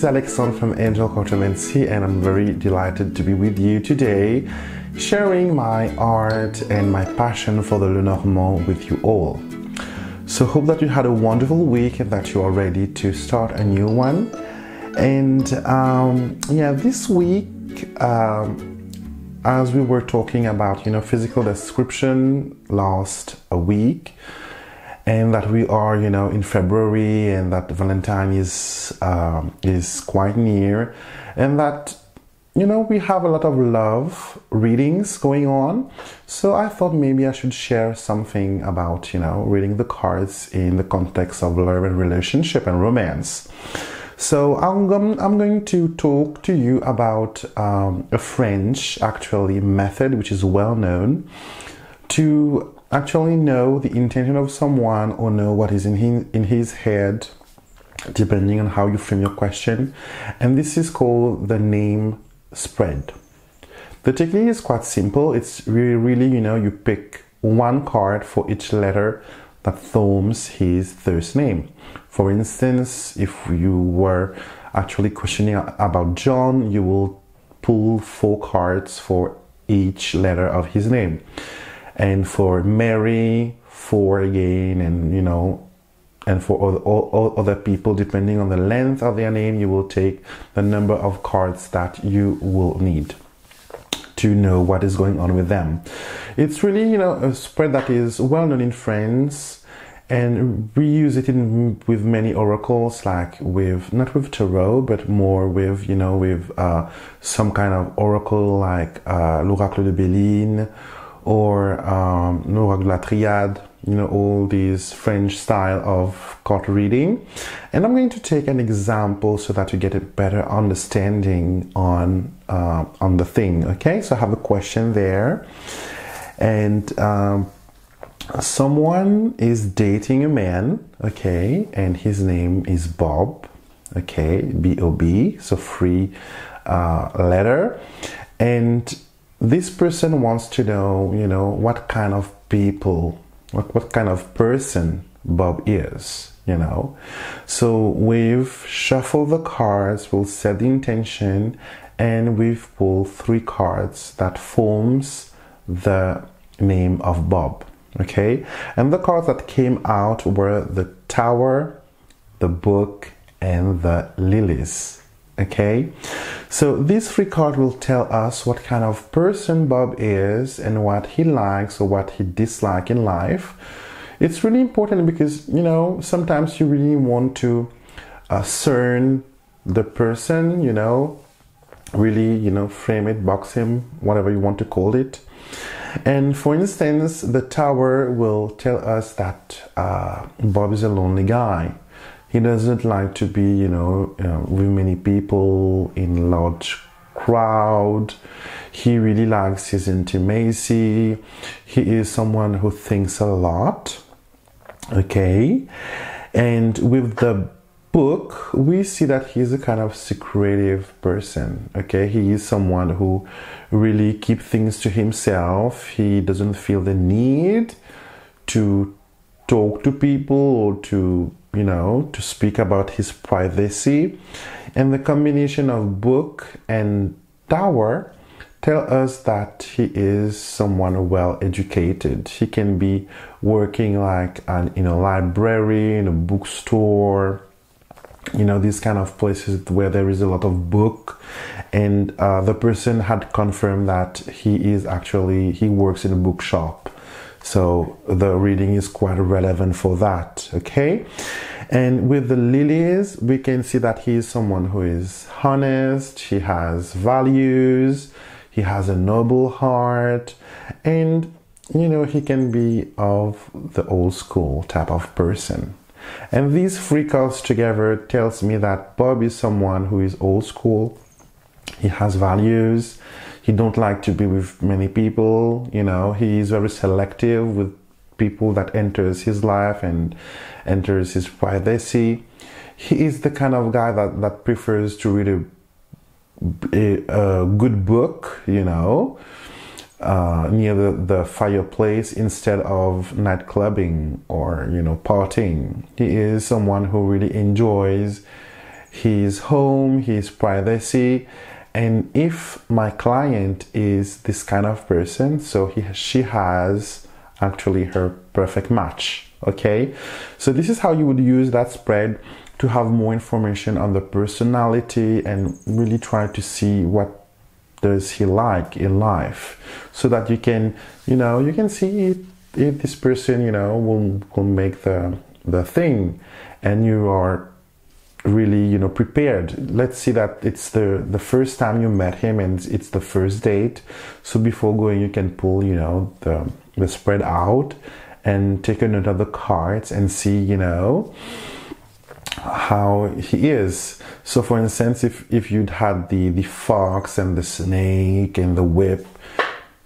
is Alexandre from Angel Cartomancy, and I'm very delighted to be with you today, sharing my art and my passion for the Lenormand with you all. So, hope that you had a wonderful week and that you are ready to start a new one. And um, yeah, this week, um, as we were talking about, you know, physical description last a week, and that we are, you know, in February, and that Valentine is um, is quite near, and that you know we have a lot of love readings going on. So I thought maybe I should share something about, you know, reading the cards in the context of love and relationship and romance. So I'm, I'm going to talk to you about um, a French actually method which is well known to actually know the intention of someone or know what is in his, in his head depending on how you frame your question. And this is called the name spread. The technique is quite simple. It's really really you know you pick one card for each letter that forms his first name. For instance if you were actually questioning about john you will pull four cards for each letter of his name and for Mary, for again, and you know, and for all, all, all, other people, depending on the length of their name, you will take the number of cards that you will need to know what is going on with them. It's really, you know, a spread that is well known in France, and we use it in with many oracles, like with not with tarot, but more with you know with uh, some kind of oracle like uh, l'oracle de Belline or um, de la Triade, you know, all these French style of card reading. And I'm going to take an example so that you get a better understanding on, uh, on the thing, okay? So I have a question there. And um, someone is dating a man, okay? And his name is Bob, okay? B-O-B, so free uh, letter. And this person wants to know, you know, what kind of people, what, what kind of person Bob is, you know. So we've shuffled the cards, we'll set the intention, and we've pulled three cards that forms the name of Bob. Okay, and the cards that came out were the Tower, the Book, and the Lilies. Okay, so this free card will tell us what kind of person Bob is and what he likes or what he dislikes in life. It's really important because you know sometimes you really want to uh, cern the person, you know, really, you know, frame it, box him, whatever you want to call it. And for instance, the tower will tell us that uh, Bob is a lonely guy he doesn't like to be, you know, uh, with many people in large crowd. He really likes his intimacy. He is someone who thinks a lot. Okay. And with the book, we see that he's a kind of secretive person. Okay. He is someone who really keep things to himself. He doesn't feel the need to talk to people or to you know, to speak about his privacy. And the combination of book and tower tell us that he is someone well educated. He can be working like an, in a library, in a bookstore, you know, these kind of places where there is a lot of book. And uh, the person had confirmed that he is actually, he works in a bookshop. So the reading is quite relevant for that, okay? And with the lilies, we can see that he is someone who is honest, he has values, he has a noble heart, and you know, he can be of the old school type of person. And these three cards together tells me that Bob is someone who is old school, he has values, he don't like to be with many people you know he is very selective with people that enters his life and enters his privacy he is the kind of guy that, that prefers to read a, a, a good book you know uh, near the, the fireplace instead of night clubbing or you know partying he is someone who really enjoys his home, his privacy. And if my client is this kind of person, so he, she has actually her perfect match. Okay, so this is how you would use that spread to have more information on the personality and really try to see what does he like in life so that you can you know you can see if, this person you know will, will make the the thing and you are really you know prepared. Let's see that it's the the first time you met him and it's the first date. So before going you can pull you know the the spread out and take a note of the cards and see you know how he is. So for instance if if you'd had the the fox and the snake and the whip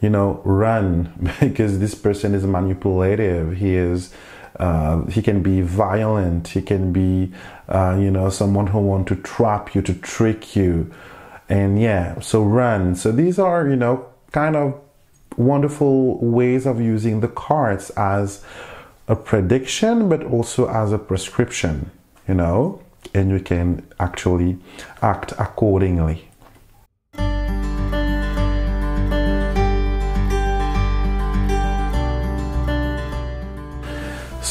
you know run because this person is manipulative. He is uh, he can be violent. He can be, uh, you know, someone who want to trap you, to trick you, and yeah. So run. So these are, you know, kind of wonderful ways of using the cards as a prediction, but also as a prescription. You know, and you can actually act accordingly.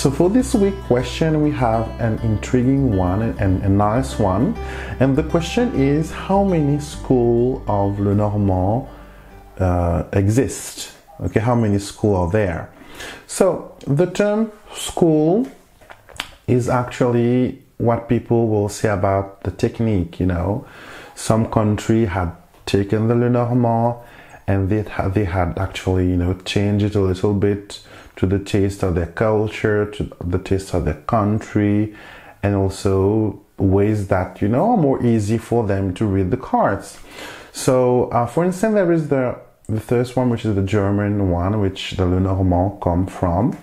So for this week question, we have an intriguing one and a nice one. And the question is, how many school of Lenormand uh, exist? Okay, how many school are there? So the term school is actually what people will say about the technique, you know. Some country had taken the Lenormand and they had, they had actually, you know, changed it a little bit to the taste of their culture, to the taste of their country, and also ways that you know are more easy for them to read the cards. So, uh, for instance, there is the the first one, which is the German one, which the Lenormand come from,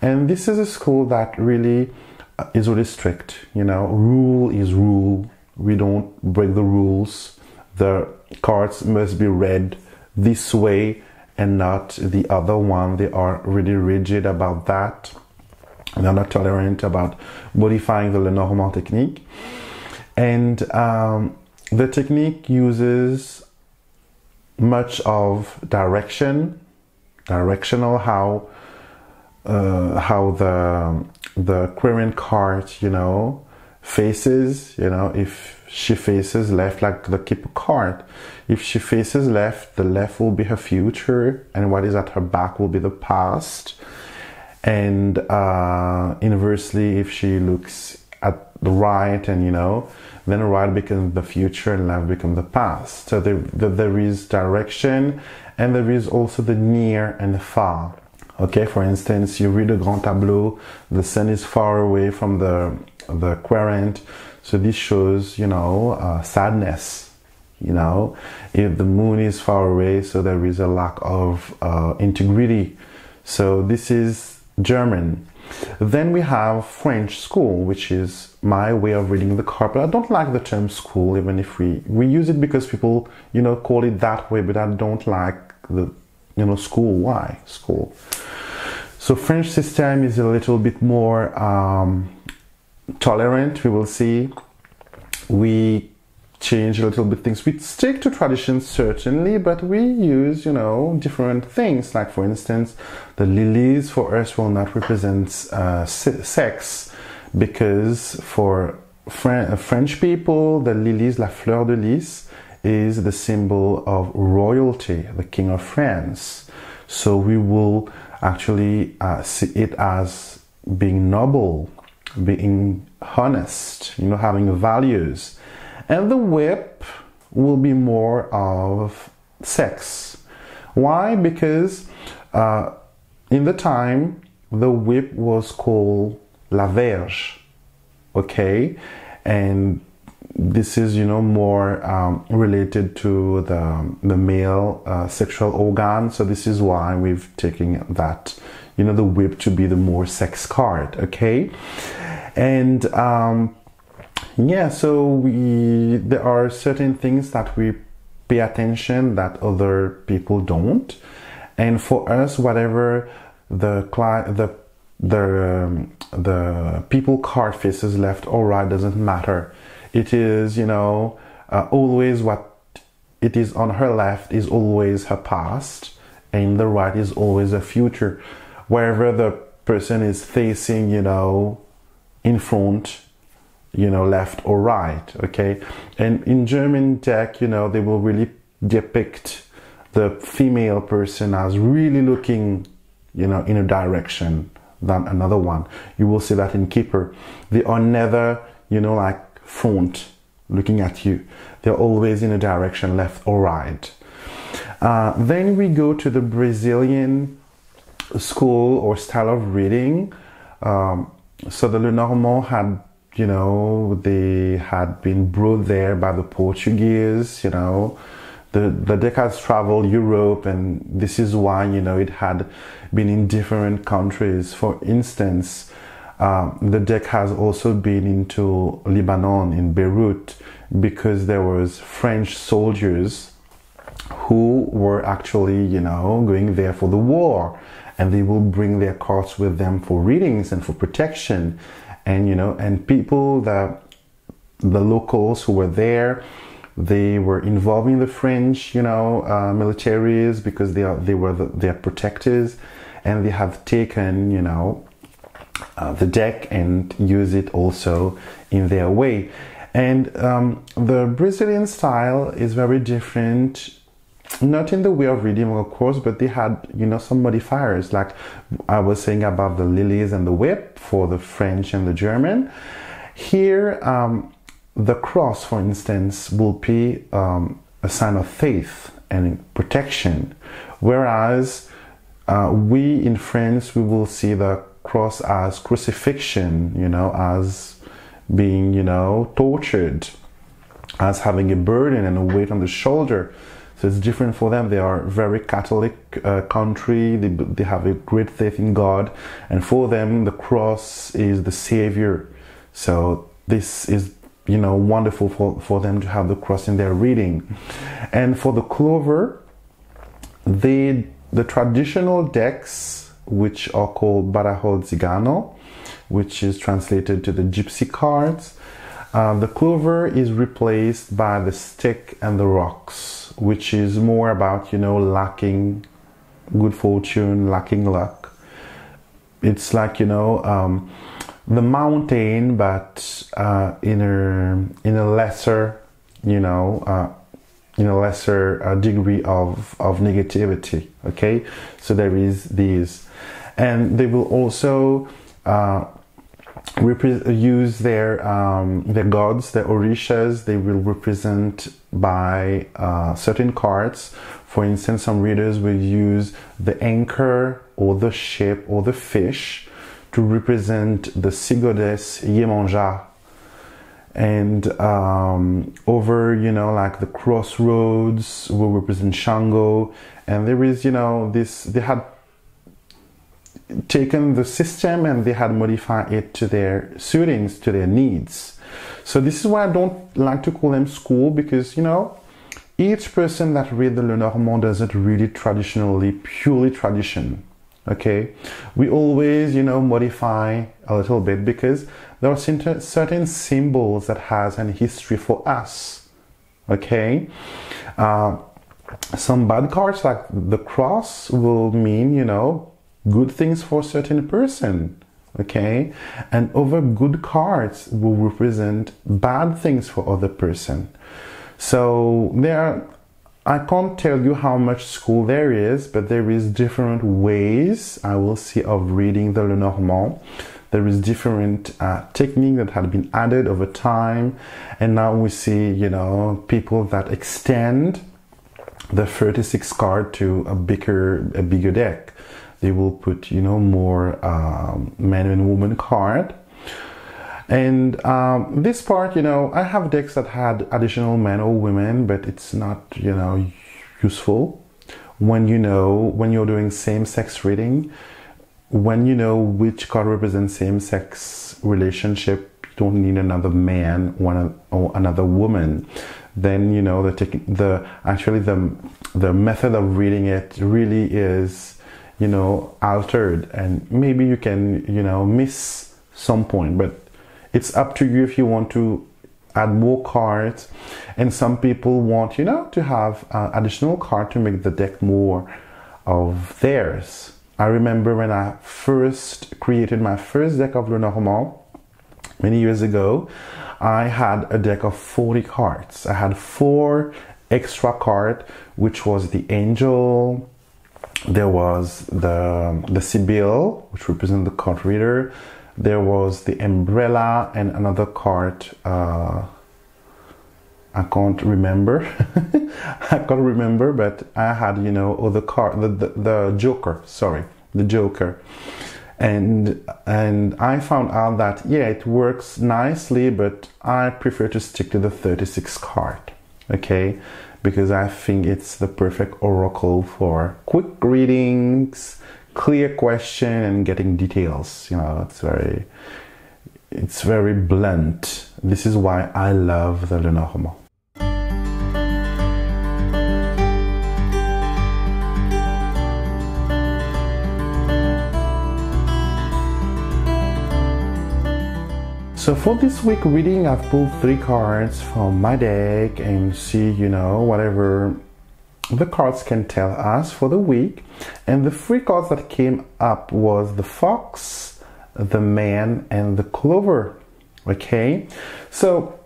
and this is a school that really uh, is really strict. You know, rule is rule. We don't break the rules. The cards must be read this way and not the other one. They are really rigid about that. They're not tolerant about modifying the Lenormand technique. And um, the technique uses much of direction, directional how uh, how the the querent card, you know, faces, you know, if she faces left like the keeper card, if she faces left, the left will be her future, and what is at her back will be the past. And uh, inversely, if she looks at the right, and you know, then right becomes the future and left becomes the past. So there, there is direction, and there is also the near and the far. Okay, for instance, you read a grand tableau, the sun is far away from the the querent, so this shows, you know, uh, sadness you know. If the moon is far away so there is a lack of uh, integrity. So this is german. Then we have french school which is my way of reading the card but i don't like the term school even if we we use it because people you know call it that way but i don't like the you know school. Why school? So french system is a little bit more um, tolerant we will see we change a little bit things. We stick to traditions certainly, but we use, you know, different things. Like for instance, the lilies for us will not represent uh, sex because for Fran- French people, the lilies, la fleur de lys, is the symbol of royalty, the king of France. So we will actually uh, see it as being noble, being honest, you know, having values and the whip will be more of sex. Why? Because uh, in the time, the whip was called la verge. Okay? And this is, you know, more um, related to the, the male uh, sexual organ. So this is why we've taken that, you know, the whip to be the more sex card. Okay? And um, yeah so we there are certain things that we pay attention that other people don't and for us whatever the client the the um, the people card faces left or right doesn't matter it is, you know, uh, always what it is on her left is always her past, and the right is always a future. Wherever the person is facing, you know, in front, you know, left or right, okay? And in German deck, you know, they will really depict the female person as really looking, you know, in a direction than another one. You will see that in Keeper. They are never, you know, like front looking at you. They're always in a direction left or right. Uh, then we go to the Brazilian school or style of reading. Um, so the Lenormand had, you know, they had been brought there by the Portuguese, you know. The, the deck has traveled Europe and this is why, you know, it had been in different countries. For instance, uh, the deck has also been into Lebanon, in Beirut, because there was French soldiers who were actually, you know, going there for the war. And they will bring their cards with them for readings and for protection. And, you know, and people that, the locals who were there, they were involved in the French, you know, uh, militaries because they are, they were the, their protectors and they have taken, you know, uh, the deck and use it also in their way. And um, the Brazilian style is very different, not in the way of reading, of course, but they had, you know, some modifiers, like I was saying about the lilies and the whip for the French and the German. Here, um, the cross, for instance, will be um, a sign of faith and protection, whereas uh, we in France, we will see the cross as crucifixion, you know, as being, you know, tortured, as having a burden and a weight on the shoulder. So it's different for them. They are very Catholic uh, country. They, they have a great faith in God, and for them, the cross is the savior. So this is you know wonderful for, for them to have the cross in their reading. And for the clover, they the traditional decks, which are called Baralho Cigano, which is translated to the gypsy cards. Uh, the clover is replaced by the stick and the rocks, which is more about, you know, lacking good fortune, lacking luck. It's like, you know, um, the mountain, but uh, in, a, in a lesser, you know, uh, in a lesser uh, degree of, of negativity. Okay, so there is these, and they will also uh, use their um, their gods, the orishas. They will represent by uh, certain cards. For instance, some readers will use the anchor or the ship or the fish to represent the sea goddess Yemonja. And um, over, you know, like the crossroads will represent Shango. And there is, you know, this, they had taken the system and they had modified it to their suitings, to their needs. So this is why I don't like to call them school because, you know, each person that read the Lenormand does it really traditionally, purely tradition. Okay, we always, you know, modify a little bit because there are certain symbols that has an history for us. Okay, uh, some bad cards like the cross will mean, you know, good things for a certain person okay? And over good cards will represent bad things for other person. So there i can't tell you how much school there is but there is different ways i will see of reading the lenormand. There is different uh, technique that had been added over time. And now we see you know people that extend the 36 card to a bigger a bigger deck they will put you know more um, men and women card. And um, this part you know i have decks that had additional men or women but it's not you know useful. When you know when you're doing same-sex reading when you know which card represents same-sex relationship you don't need another man one or another woman. Then you know the the actually the the method of reading it really is you know, altered. And maybe you can, you know, miss some point, but it's up to you if you want to add more cards. And some people want you know to have uh, additional card to make the deck more of theirs. I remember when i first created my first deck of lenormand many years ago i had a deck of 40 cards. I had four extra card which was the angel there was the the sibyl which represents the card reader. There was the umbrella and another card uh, I can't remember. I can't remember but I had you know other card the, the, the joker sorry the joker. And and I found out that yeah it works nicely but I prefer to stick to the 36 card okay because I think it's the perfect oracle for quick readings clear question and getting details. You know, it's very, it's very blunt. This is why I love the Lenormand. So for this week reading, I've pulled three cards from my deck and see, you know, whatever the cards can tell us for the week. And the three cards that came up was the fox, the man, and the clover. Okay, so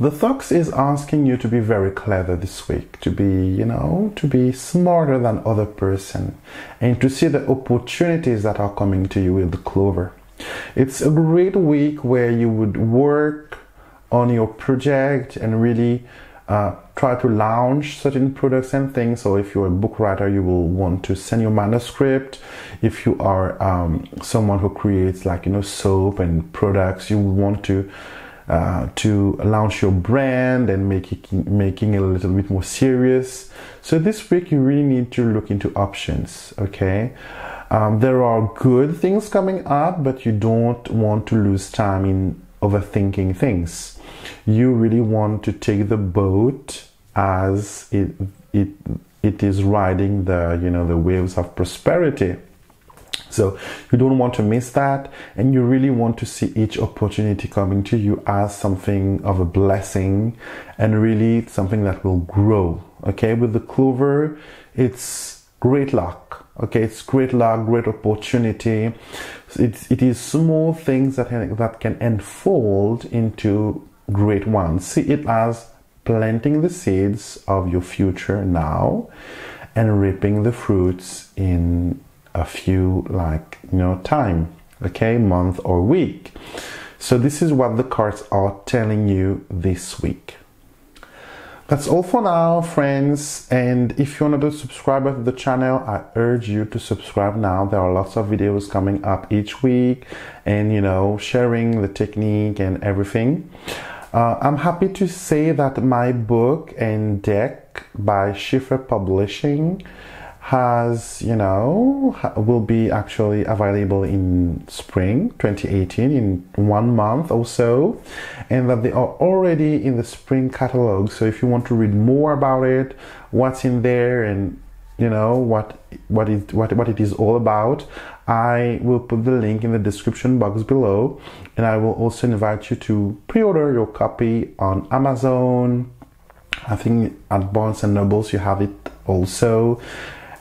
the fox is asking you to be very clever this week, to be, you know, to be smarter than other person, and to see the opportunities that are coming to you with the clover. It's a great week where you would work on your project and really uh, try to launch certain products and things. So if you're a book writer, you will want to send your manuscript. If you are um, someone who creates like you know soap and products, you will want to uh, to launch your brand and make it, making it a little bit more serious. So this week you really need to look into options. Okay. Um, there are good things coming up, but you don't want to lose time in overthinking things you really want to take the boat as it it it is riding the you know the waves of prosperity so you don't want to miss that and you really want to see each opportunity coming to you as something of a blessing and really something that will grow okay? With the clover it's great luck okay? It's great luck great opportunity. It's, it is small things that that can unfold into great ones. See it as planting the seeds of your future now and reaping the fruits in a few like you know time okay month or week. So this is what the cards are telling you this week. That's all for now friends. And if you're not a subscriber to the channel i urge you to subscribe now. There are lots of videos coming up each week and you know sharing the technique and everything. Uh, I'm happy to say that my book and deck by Schiffer Publishing has, you know, will be actually available in spring 2018 in one month or so, and that they are already in the spring catalog. So if you want to read more about it, what's in there, and you know what what it what what it is all about i will put the link in the description box below. And i will also invite you to pre-order your copy on amazon. I think at barnes and nobles you have it also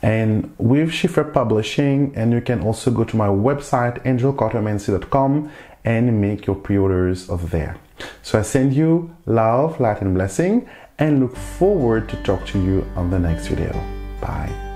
and with Schiffer Publishing, and you can also go to my website angelcartomancy.com and make your pre-orders of there. So I send you love, light, and blessing, and look forward to talk to you on the next video. Bye.